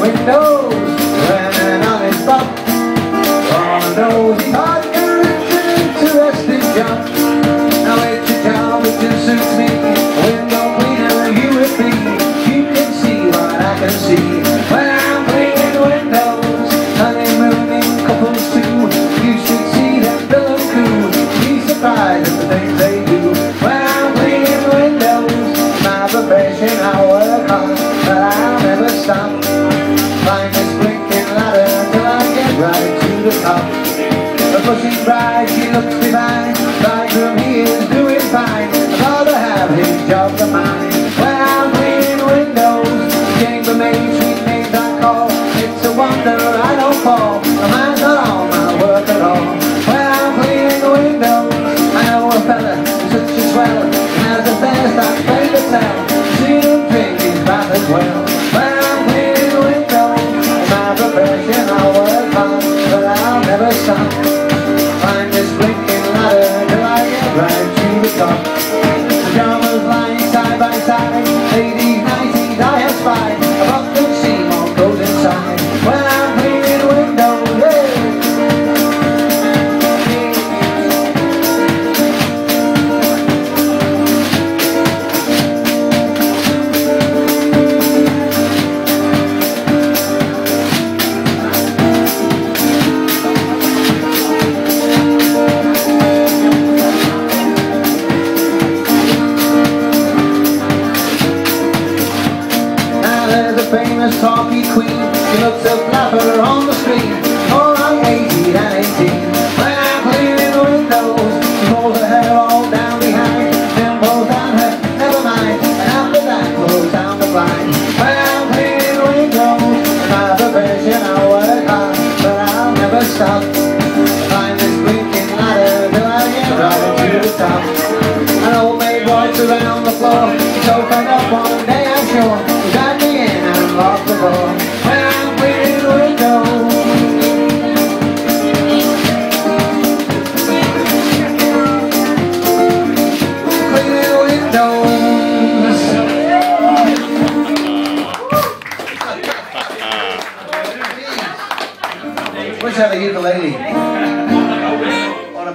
windows when an honest buck wanna know profession, I work hard, but I'll never stop. Climb this blinking ladder till I get right to the top. The pushing bride, she looks divine, bridegroom he is doing fine. Stop. Now there's a famous talkie queen. She looks a flapper on the screen. More like 18 and 18 When I'm cleaning the windows She pulls her hair all down behind. Then pulls down her, never mind. And after that pulls down the blind. When I'm cleaning the windows My profession I work hard But I'll never stop. Climb this blinking ladder Till I get right to the top. An old maid walks around the floor Let's have a on a